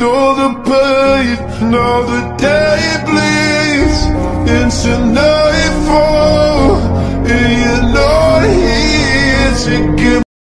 All the pain Now the day bleeds into nightfall And you're know it hits again